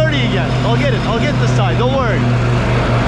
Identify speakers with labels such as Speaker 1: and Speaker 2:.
Speaker 1: dirty again. I'll get it. I'll get this side. Don't worry.